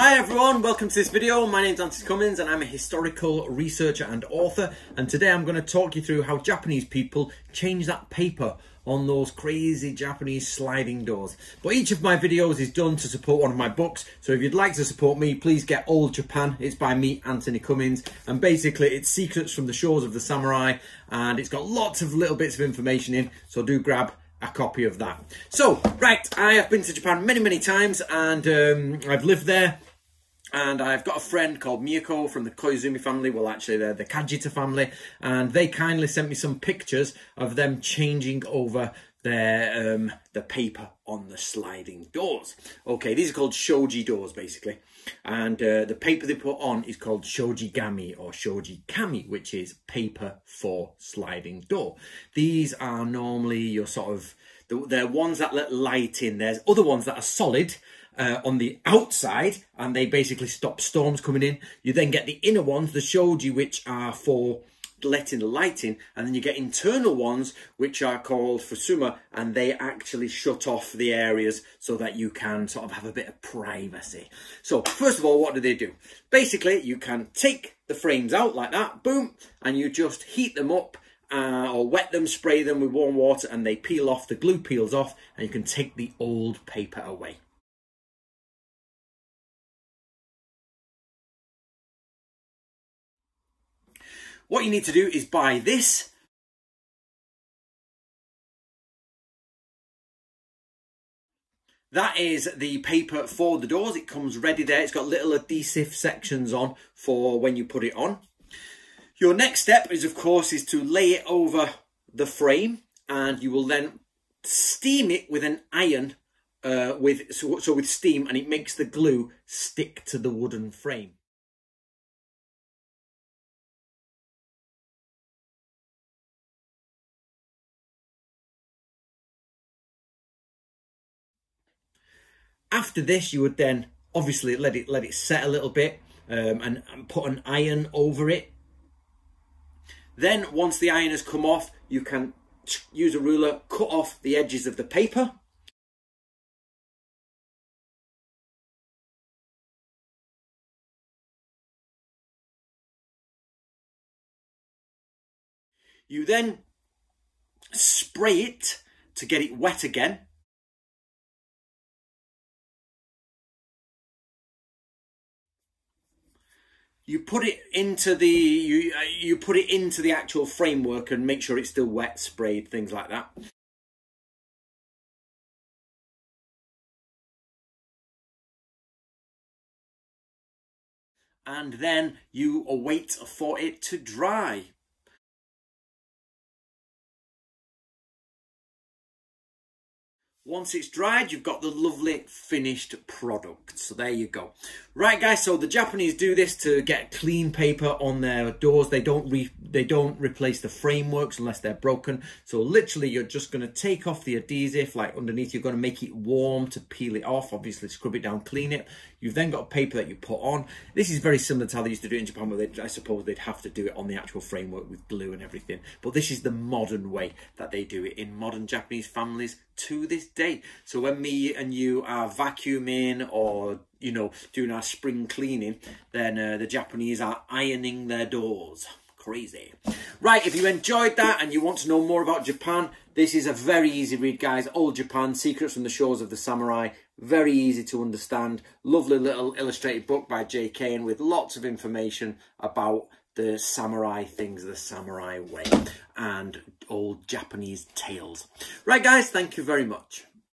Hi everyone, welcome to this video. My name's Antony Cummins and I'm a historical researcher and author and today I'm going to talk you through how Japanese people change that paper on those crazy Japanese sliding doors. But each of my videos is done to support one of my books, so if you'd like to support me, please get Old Japan. It's by me, Antony Cummins, and basically it's Secrets from the Shores of the Samurai, and it's got lots of little bits of information in, so do grab a copy of that. So, right, I have been to Japan many, many times, and um, I've lived there and I've got a friend called Miyako from the Koizumi family. Well, actually, they're the Kajita family, and they kindly sent me some pictures of them changing over their um, the paper on the sliding doors. Okay, these are called shoji doors, basically, and uh, the paper they put on is called shoji shojigami or shoji kami, which is paper for sliding door. These are normally your sort of they're ones that let light in. There's other ones that are solid uh, on the outside and they basically stop storms coming in. You then get the inner ones, the shoji, which are for letting the light in and then you get internal ones which are called fusuma and they actually shut off the areas so that you can sort of have a bit of privacy. So first of all what do they do? Basically you can take the frames out like that boom and you just heat them up uh, or wet them spray them with warm water and they peel off the glue peels off and you can take the old paper away What you need to do is buy this. That is the paper for the doors. It comes ready there. It's got little adhesive sections on for when you put it on. Your next step is, of course, is to lay it over the frame and you will then steam it with an iron uh, with so, so with steam and it makes the glue stick to the wooden frame. After this, you would then obviously let it let it set a little bit um, and, and put an iron over it. Then once the iron has come off, you can use a ruler, cut off the edges of the paper. You then spray it to get it wet again. You put it into the you uh, you put it into the actual framework and make sure it's still wet sprayed things like that. And then you await for it to dry Once it's dried, you've got the lovely finished product. So there you go. Right, guys, so the Japanese do this to get clean paper on their doors. They don't re they don't replace the frameworks unless they're broken. So literally, you're just going to take off the adhesive, like underneath, you're going to make it warm to peel it off. Obviously, scrub it down, clean it. You've then got paper that you put on. This is very similar to how they used to do it in Japan, where they, I suppose they'd have to do it on the actual framework with glue and everything. But this is the modern way that they do it in modern Japanese families to this day. So when me and you are vacuuming or you know doing our spring cleaning, then uh, the Japanese are ironing their doors crazy. Right, if you enjoyed that and you want to know more about Japan, this is a very easy read, guys. Old Japan, Secrets from the Shores of the Samurai. Very easy to understand. Lovely little illustrated book by J.K. and with lots of information about the samurai things, the samurai way, and old Japanese tales. Right, guys, thank you very much.